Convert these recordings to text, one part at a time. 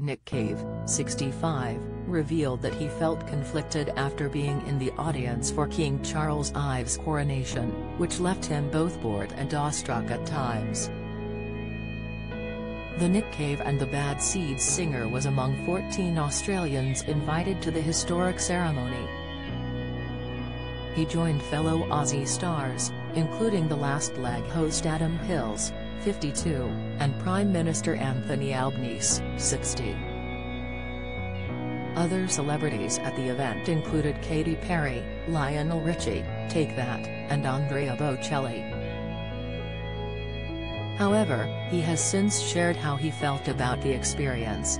Nick Cave, 65, revealed that he felt conflicted after being in the audience for King Charles Ives' coronation, which left him both bored and awestruck at times. The Nick Cave and the Bad Seeds singer was among 14 Australians invited to the historic ceremony. He joined fellow Aussie stars, including the Last Leg host Adam Hills, 52, and Prime Minister Anthony Albanese, 60. Other celebrities at the event included Katy Perry, Lionel Richie, Take That, and Andrea Bocelli. However, he has since shared how he felt about the experience.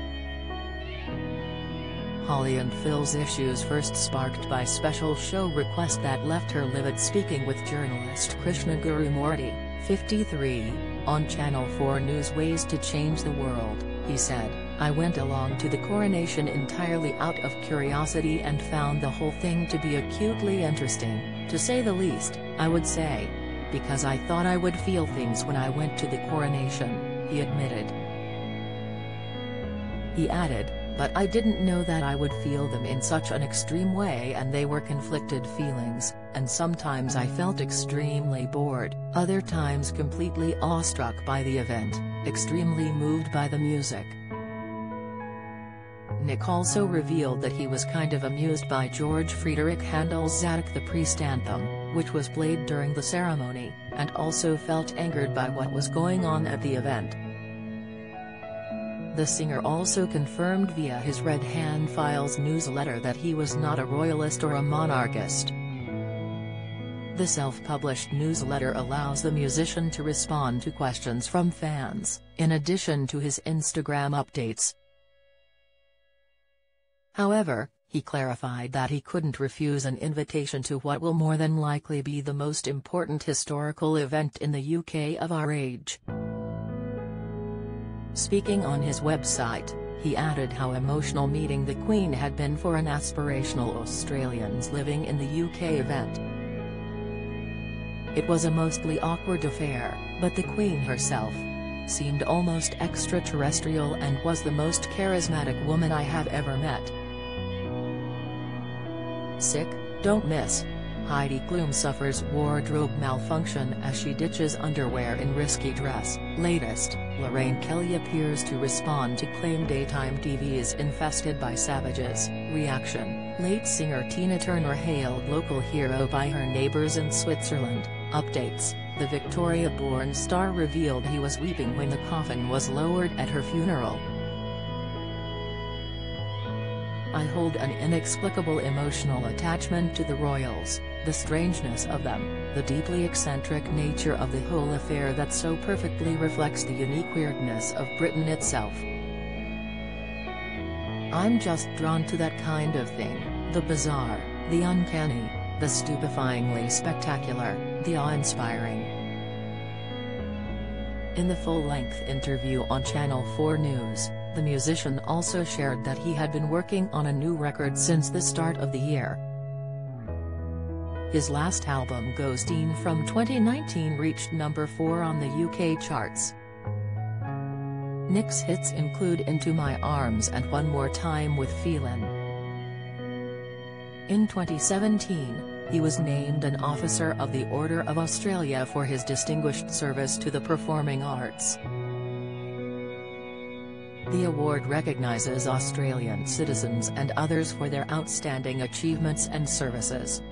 Holly and Phil's issues first sparked by special show request that left her livid speaking with journalist Krishnan Guru-Murthy, 53, on Channel 4 News Ways to Change the World, he said, I went along to the coronation entirely out of curiosity and found the whole thing to be acutely interesting, to say the least, I would say. Because I thought I would feel things when I went to the coronation, he admitted. He added, but I didn't know that I would feel them in such an extreme way and they were conflicted feelings, and sometimes I felt extremely bored, other times completely awestruck by the event, extremely moved by the music. Nick also revealed that he was kind of amused by George Friedrich Handel's Zadok the Priest anthem, which was played during the ceremony, and also felt angered by what was going on at the event. The singer also confirmed via his Red Hand Files newsletter that he was not a royalist or a monarchist. The self-published newsletter allows the musician to respond to questions from fans, in addition to his Instagram updates. However, he clarified that he couldn't refuse an invitation to what will more than likely be the most important historical event in the UK of our age. Speaking on his website, he added how emotional meeting the Queen had been for an aspirational Australians living in the UK event. It was a mostly awkward affair, but the Queen herself seemed almost extraterrestrial and was the most charismatic woman I have ever met. Sick, don't miss. Heidi Klum suffers wardrobe malfunction as she ditches underwear in risky dress. Latest, Lorraine Kelly appears to respond to claim daytime TV is infested by savages. Reaction, late singer Tina Turner hailed local hero by her neighbors in Switzerland. Updates, the Victoria-born star revealed he was weeping when the coffin was lowered at her funeral. I hold an inexplicable emotional attachment to the royals, the strangeness of them, the deeply eccentric nature of the whole affair that so perfectly reflects the unique weirdness of Britain itself. I'm just drawn to that kind of thing, the bizarre, the uncanny, the stupefyingly spectacular, the awe-inspiring. In the full-length interview on Channel 4 News, the musician also shared that he had been working on a new record since the start of the year. His last album Ghosteen from 2019 reached number 4 on the UK charts. Nick's hits include Into My Arms and One More Time with Feelin'. In 2017, he was named an Officer of the Order of Australia for his distinguished service to the performing arts. The award recognises Australian citizens and others for their outstanding achievements and services.